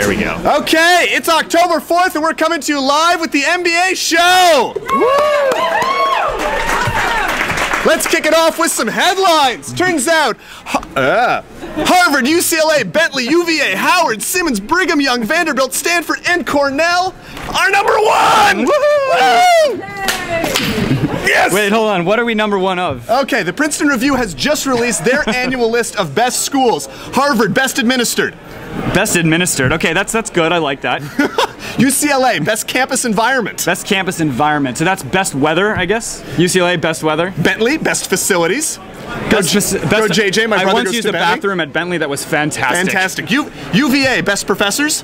There we go. Okay, it's October 4th and we're coming to you live with the MBA show! Let's kick it off with some headlines. Turns out, uh, Harvard, UCLA, Bentley, UVA, Howard, Simmons, Brigham Young, Vanderbilt, Stanford, and Cornell are number one! Yes! Wait, hold on. What are we number one of? Okay, the Princeton Review has just released their annual list of best schools. Harvard, best administered. Best administered. Okay, that's that's good. I like that. UCLA, best campus environment. Best campus environment. So that's best weather, I guess. UCLA, best weather. Bentley, best facilities. Go, Best, J- best, go JJ, my I brother once goes used to a Bentley. bathroom at Bentley that was fantastic. Fantastic. U- UVA, best professors.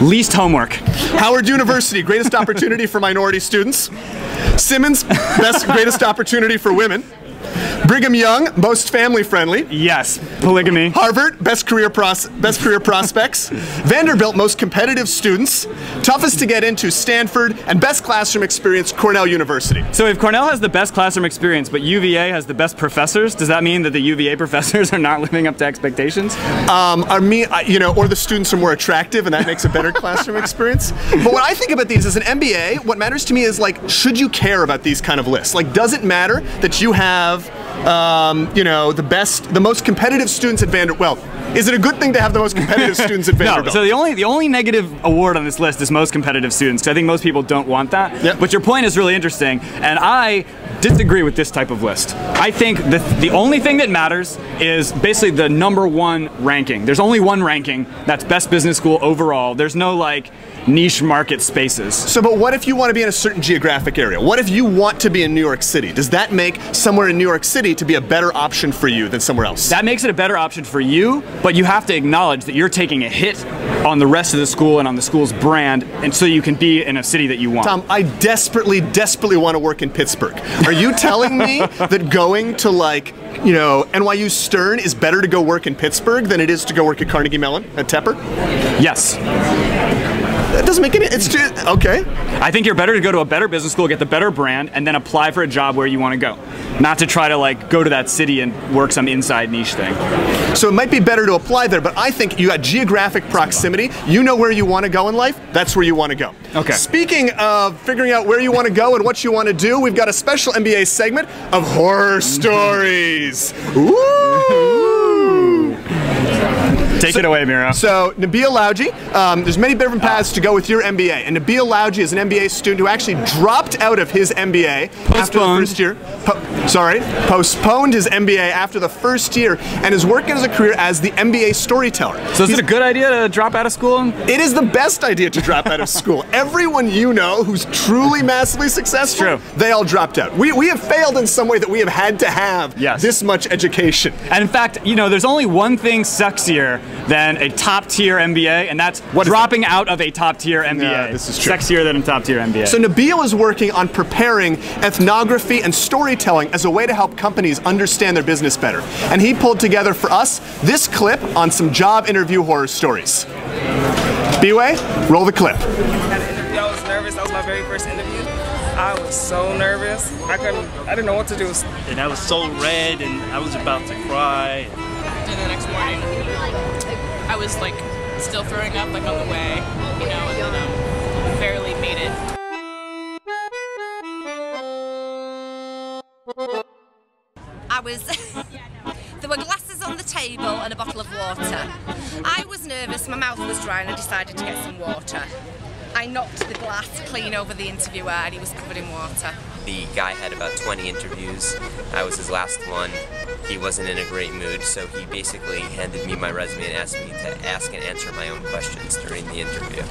Least homework. Howard University, greatest opportunity for minority students. Simmons, best greatest opportunity for women. Brigham Young, most family friendly. Yes. Polygamy. Harvard, best career pros- best career prospects. Vanderbilt, most competitive students. Toughest to get into, Stanford, and best classroom experience, Cornell University. So if Cornell has the best classroom experience, but UVA has the best professors, does that mean that the UVA professors are not living up to expectations? Um, are me, I- you know, or the students are more attractive, and that makes a better classroom experience. But what I think about these as an MBA, what matters to me is like, should you care about these kind of lists? Like, does it matter that you have, um, you know, the best, the most competitive students at Vanderbilt? Well, is it a good thing to have the most competitive students at No. Vanderbilt? So the only the only negative award on this list is most competitive students. 'cause I think most people don't want that. Yep. But your point is really interesting, and I disagree with this type of list. I think the the only thing that matters is basically the number one ranking. There's only one ranking. That's best business school overall. There's no like niche market spaces. So, but what if you want to be in a certain geographic area? What if you want to be in New York City? Does that make somewhere in New York City to be a better option for you than somewhere else? That makes it a better option for you, but you have to acknowledge that you're taking a hit on the rest of the school and on the school's brand, and so you can be in a city that you want. Tom, I desperately, desperately want to work in Pittsburgh. Are you telling me that going to like, you know, NYU Stern is better to go work in Pittsburgh than it is to go work at Carnegie Mellon at Tepper? Yes. That doesn't make any. It's just okay. I think you're better to go to a better business school, get the better brand, and then apply for a job where you want to go. Not to try to like go to that city and work some inside niche thing. So it might be better to apply there, but I think you got geographic proximity. You know where you want to go in life. That's where you want to go. Okay. Speaking of figuring out where you want to go and what you want to do, we've got a special MBA segment of horror stories. Mm-hmm. Ooh. Take it away, Miro. So Nabil Lauji, um, there's many different paths to go with your MBA, and Nabil Lauji is an MBA student who actually dropped out of his MBA after the first year. Po- sorry, postponed his MBA after the first year, and is working as a career as the MBA storyteller. So is He's- it a good idea to drop out of school? it is the best idea to drop out of school. Everyone you know who's truly massively successful, they all dropped out. We, we have failed in some way that we have had to have Yes. this much education. And in fact, you know, there's only one thing sexier than a top tier MBA, and that's What is dropping out of a top tier MBA. Yeah, this is true. Sexier than a top tier MBA. So Nabil is working on preparing ethnography and storytelling as a way to help companies understand their business better. And he pulled together for us this clip on some job interview horror stories. B-Way, roll the clip. I was nervous. That was my very first interview. I was so nervous. I couldn't. I didn't know what to do. and I was so red and I was about to cry. And the next morning, I was like still throwing up like on the way, you know, and then um, barely made it. I was. there were glasses on the table and a bottle of water. I was nervous, my mouth was dry, and I decided to get some water. I knocked the glass clean over the interviewer, and he was covered in water. The guy had about 20 interviews. I was his last one. He wasn't in a great mood, so he basically handed me my resume and asked me to ask and answer my own questions during the interview.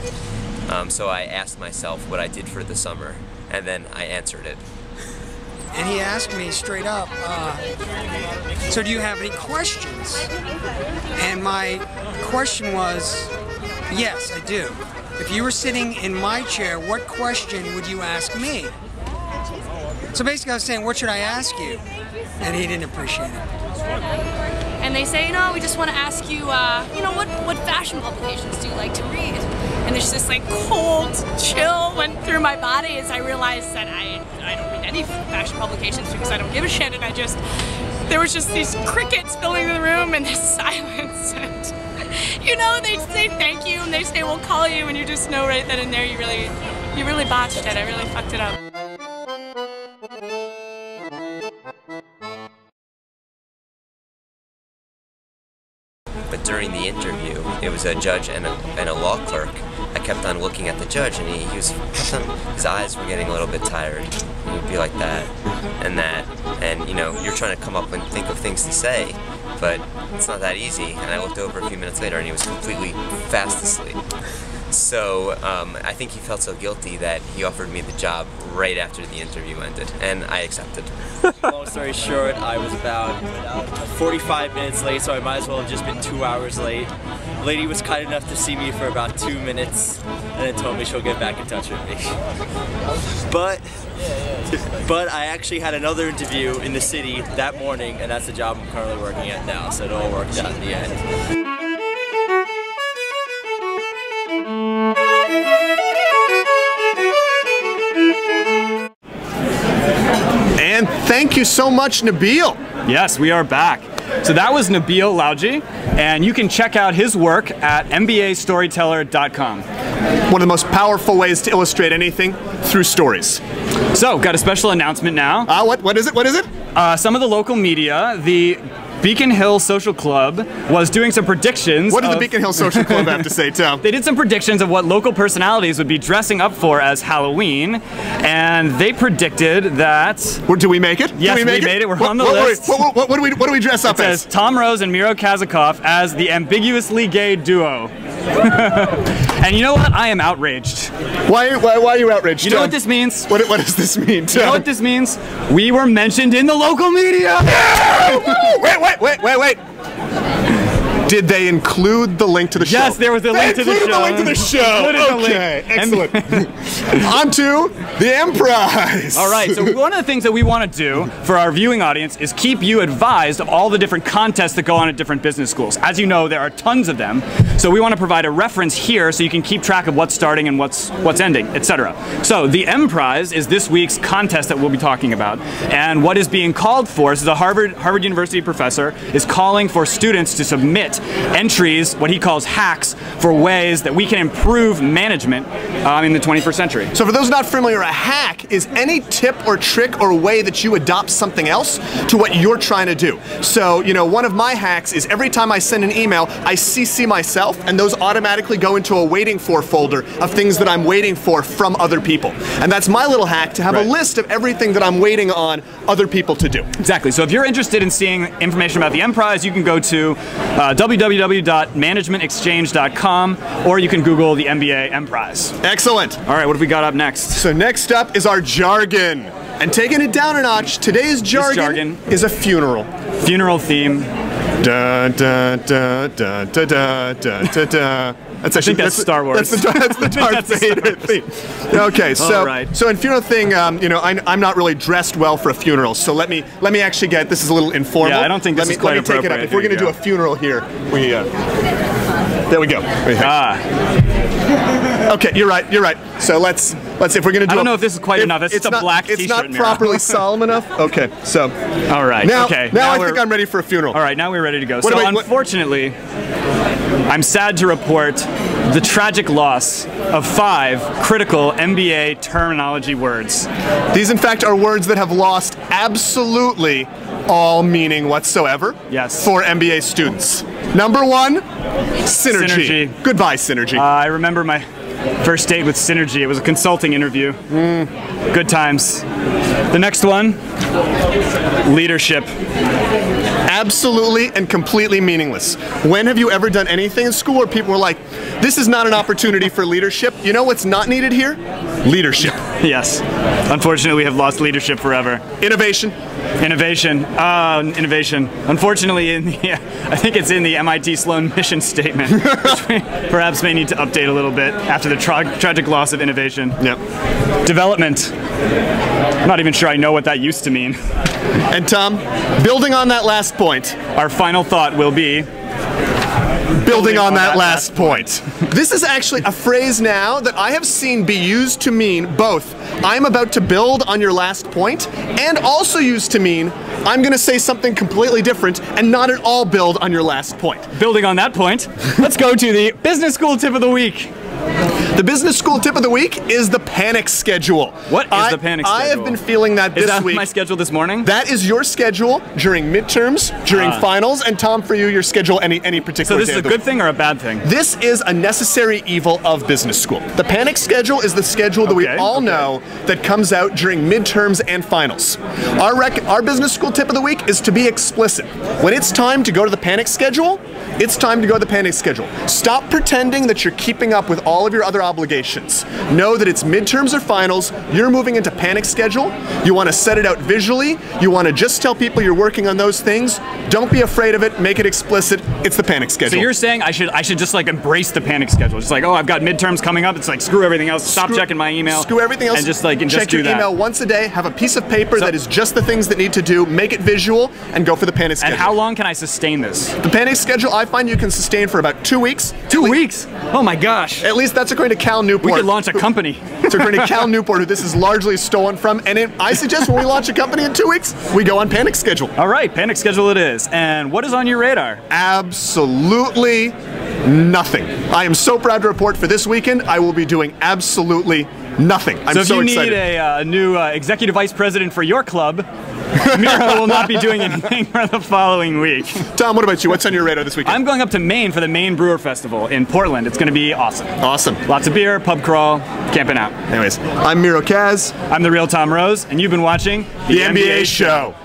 Um, so I asked myself what I did for the summer, and then I answered it. and he asked me straight up, uh, "So do you have any questions?" And my question was, "Yes, I do. If you were sitting in my chair, what question would you ask me?" So basically, I was saying, "What should I ask you?" And he didn't appreciate it. And they say, you know, we just want to ask you, uh, you know, what, what fashion publications do you like to read? And there's this like cold chill went through my body as I realized that I, I don't read any fashion publications because I don't give a shit. And I just, there was just these crickets filling the room and this silence. And you know, they say thank you and they say we'll call you, and you just know right then and there you really, you really botched it. I really fucked it up. But during the interview, it was a judge and a, and a law clerk. I kept on looking at the judge, and he, he was his eyes were getting a little bit tired. He would be like that and that, and you know, you're trying to come up and think of things to say, but it's not that easy. And I looked over a few minutes later, and he was completely fast asleep. So um, I think he felt so guilty that he offered me the job right after the interview ended, and I accepted. Long story short, I was about 45 minutes late, so I might as well have just been two hours late. Lady was kind enough to see me for about two minutes, and then told me she'll get back in touch with me. But, but I actually had another interview in the city that morning, and that's the job I'm currently working at now. So it all worked out in the end. Thank you so much, Nabil. Yes, we are back. So that was Nabil Lauji, and you can check out his work at mbastoryteller.com. One of the most powerful ways to illustrate anything through stories. So, got a special announcement now. Uh, what, what is it? What is it? Uh, some of the local media, the Beacon Hill Social Club was doing some predictions. What did the Beacon Hill Social Club have to say, Tom? They did some predictions of what local personalities would be dressing up for as Halloween, and they predicted that. What, do we make it? Yes, we, we make it? made it. We're What- on the what- list. what- what- what do we- what do we dress up it says as? Tom Rose and Miro Kazakov as the ambiguously gay duo. and you know what? I am outraged. Why, why, why are you outraged? You know what this means? What, what does this mean, You know what this means? We were mentioned in the local media. wait, wait, wait. Did they include the link to the show? Yes, there was a link to the included show. the link to the show. Okay, excellent. On to the M Prize. All right, so one of the things that we want to do for our viewing audience is keep you advised of all the different contests that go on at different business schools. As you know, there are tons of them, so we want to provide a reference here so you can keep track of what's starting and what's what's ending, etc. So the M Prize is this week's contest that we'll be talking about, and what is being called for. is the Harvard Harvard University professor is calling for students to submit entries, what he calls hacks, for ways that we can improve management um, in the 21st century. So for those not familiar, a hack is any tip or trick or way that you adopt something else to what you're trying to do. So, you know, one of my hacks is every time I send an email, I CC myself and those automatically go into a waiting for folder of things that I'm waiting for from other people. And that's my little hack to have Right. a list of everything that I'm waiting on other people to do. Exactly. So if you're interested in seeing information about the M Prize, you can go to uh, www.managementexchange.com, or you can Google the MBA M Prize. Excellent. All right, what have we got up next? So next up is our jargon. And taking it down a notch, today's jargon, jargon is a funeral. Funeral theme. Da da da da da da da da. That's actually that's Star Wars. That's the, that's the Darth That's Vader theme. Okay, so right. so in funeral thing, um, you know, I, I'm not really dressed well for a funeral, so let me let me actually get this is a little informal. Yeah, I don't think let this me, is quite Let me take it up. If we're gonna you do a funeral here, we. Uh, there we go. Ah, Okay, you're right. You're right. So let's let's if we're gonna do. I don't a- know if this is quite enough. It's just a not, black It's not properly solemn enough. Okay, so all right. now okay. now, I think I'm ready for a funeral. All right, now we're ready to go. What so I- what- unfortunately, I'm sad to report the tragic loss of five critical MBA terminology words. These, in fact, are words that have lost absolutely all meaning whatsoever Yes. for MBA students. Number one, synergy. Synergy. Goodbye, synergy. Uh, I remember my first date with Synergy. It was a consulting interview. Good times. The next one, leadership. Absolutely and completely meaningless. When have you ever done anything in school where people were like, this is not an opportunity for leadership? You know what's not needed here? Leadership. Yes. Unfortunately, we have lost leadership forever. Innovation. Innovation. Uh, innovation. Unfortunately, in the, I think it's in the MIT Sloan mission statement, which we perhaps may need to update a little bit after the tra- tragic loss of innovation. Yep. Development. I'm not even sure I know what that used to mean. And Tom, building on that last point, Our final thought will be building on that last point. This is actually a phrase now that I have seen be used to mean both I'm about to build on your last point and also used to mean I'm going to say something completely different and not at all build on your last point. Building on that point, let's go to the business school tip of the week. The business school tip of the week is the panic schedule. What is I, the panic schedule? I have been feeling that this is that week. my schedule this morning? that is your schedule during midterms, during Ah. finals, and Tom, for you, your schedule any any particular so this day is a good week. thing or a bad thing? This is a necessary evil of business school. The panic schedule is the schedule that we all okay. know that comes out during midterms and finals. Our rec- our business school tip of the week is to be explicit. When it's time to go to the panic schedule, it's time to go to the panic schedule. Stop pretending that you're keeping up with all of your other obligations. Know that it's midterms or finals, you're moving into panic schedule. You want to set it out visually, you want to just tell people you're working on those things. Don't be afraid of it, make it explicit. It's the panic schedule. So you're saying I should I should just like embrace the panic schedule? Just like, oh, I've got midterms coming up. It's like screw everything else. Stop Screw- checking my email. Screw everything else. And just like and check just do your that. email once a day. Have a piece of paper So- that is just the things that need to do. Make it visual and go for the panic schedule. and how long can I sustain this? The panic schedule I find you can sustain for about two weeks. Two weeks? Oh my gosh. At least that's according to Cal Newport. We could launch a company. It's according to Cal Newport, who this is largely stolen from. And it, I suggest when we launch a company in two weeks, we go on panic schedule. All right, panic schedule it is. And what is on your radar? Absolutely nothing. I am so proud to report for this weekend, I will be doing absolutely nothing. I'm so if so you excited. need a uh, new uh, executive vice president for your club, Mira will not be doing anything for the following week. Tom, what about you? What's on your radar this weekend? I'm going up to Maine for the Maine Brewer Festival in Portland. It's going to be awesome. awesome. Lots of beer, pub crawl, camping out. Anyways, I'm Miro Kaz. I'm the real Tom Rose, and you've been watching The MBA show.